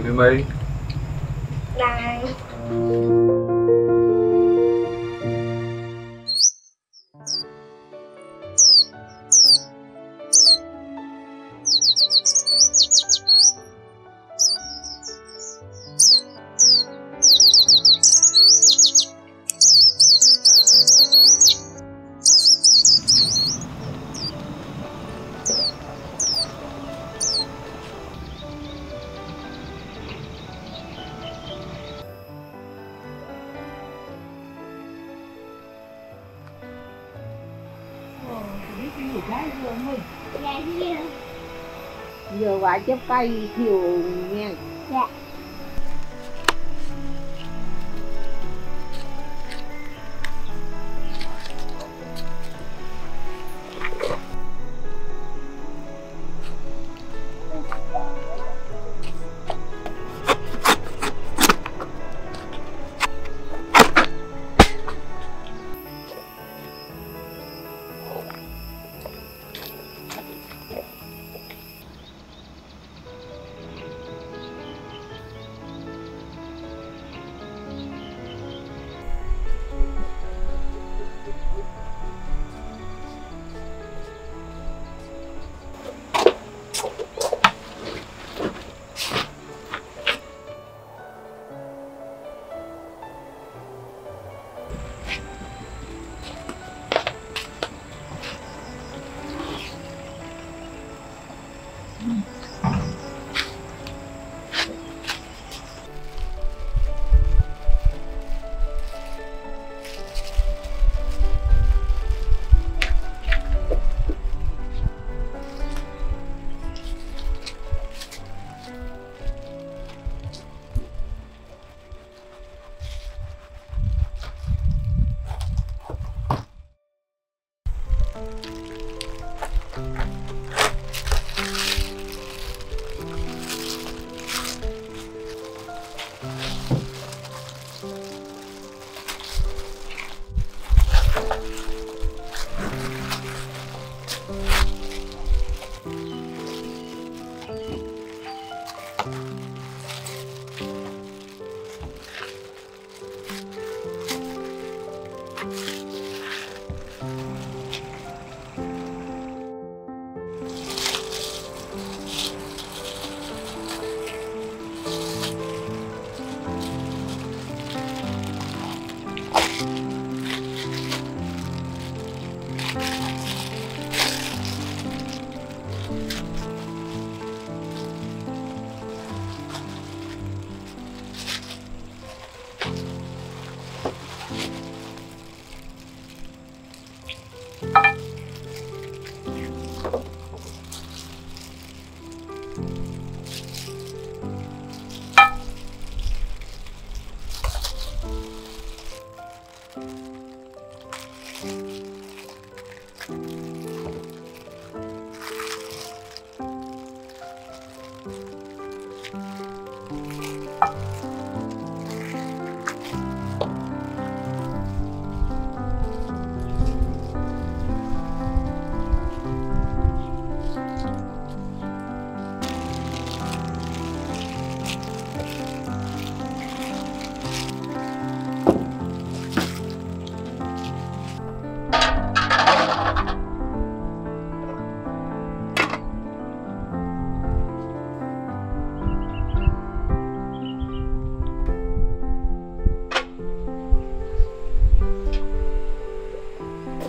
Baby My Đây biết gì Dạ. Gì giờ quả chớp cây thiều nha Dạ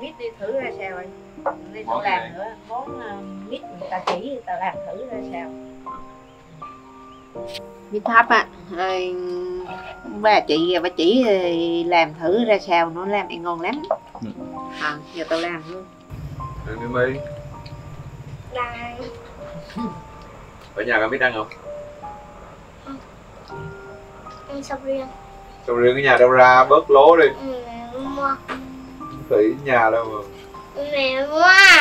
mít đi thử ra sao rồi. Đi tao làm đây? nữa món ờ, mít người ta chỉ tao làm thử ra sao. Mít thấp á rồi bà chị bà chỉ thì làm thử ra sao nó làm ăn ngon lắm. Ừ. à giờ tao làm luôn. Được đi mi. Đang Ở nhà có biết ăn không? ăn sầu riêng. Sầu riêng ở nhà đâu ra bớt lố đi. Mẹ mua Thủy nhà đâu mà mẹ mua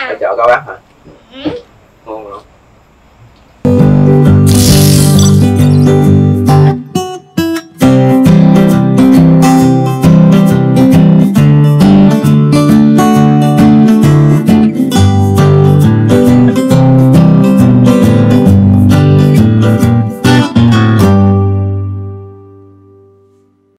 Ở chợ cao bán hả? Ừ. Ngon rồi